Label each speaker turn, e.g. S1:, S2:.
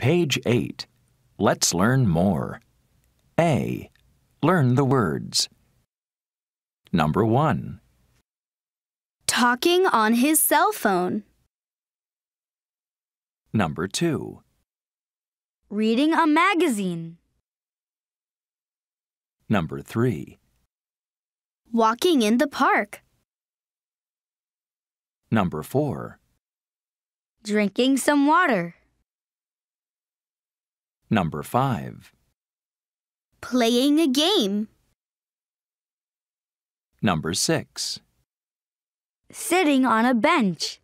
S1: Page 8. Let's learn more. A. Learn the words. Number 1.
S2: Talking on his cell phone.
S1: Number 2.
S2: Reading a magazine.
S1: Number 3.
S2: Walking in the park.
S1: Number 4.
S2: Drinking some water.
S1: Number 5.
S2: Playing a game.
S1: Number 6.
S2: Sitting on a bench.